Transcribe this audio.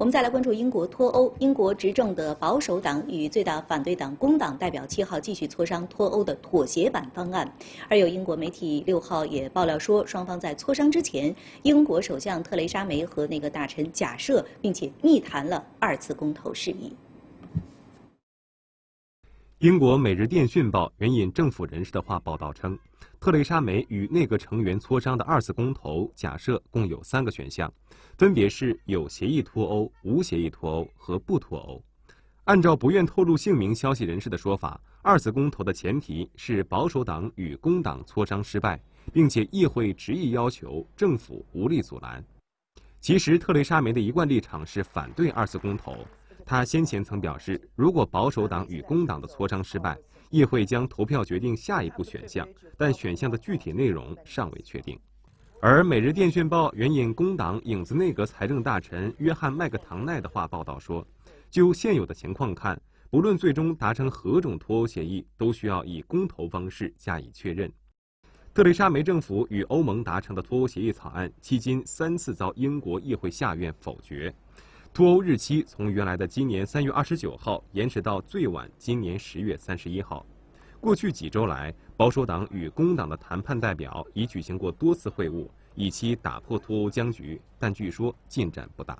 我们再来关注英国脱欧。英国执政的保守党与最大反对党工党代表七号继续磋商脱欧的妥协版方案。而有英国媒体六号也爆料说，双方在磋商之前，英国首相特蕾莎梅和那个大臣假设并且密谈了二次公投事宜。英国《每日电讯报》援引政府人士的话报道称，特蕾莎梅与内阁成员磋商的二次公投假设共有三个选项。分别是有协议脱欧、无协议脱欧和不脱欧。按照不愿透露姓名消息人士的说法，二次公投的前提是保守党与工党磋商失败，并且议会执意要求政府无力阻拦。其实，特蕾莎梅的一贯立场是反对二次公投。他先前曾表示，如果保守党与工党的磋商失败，议会将投票决定下一步选项，但选项的具体内容尚未确定。而《每日电讯报》援引工党影子内阁财政大臣约翰·麦克唐奈的话报道说：“就现有的情况看，不论最终达成何种脱欧协议，都需要以公投方式加以确认。”特蕾莎梅政府与欧盟达成的脱欧协议草案，迄今三次遭英国议会下院否决，脱欧日期从原来的今年三月二十九号延迟到最晚今年十月三十一号。过去几周来，保守党与工党的谈判代表已举行过多次会晤，以期打破脱欧僵局，但据说进展不大。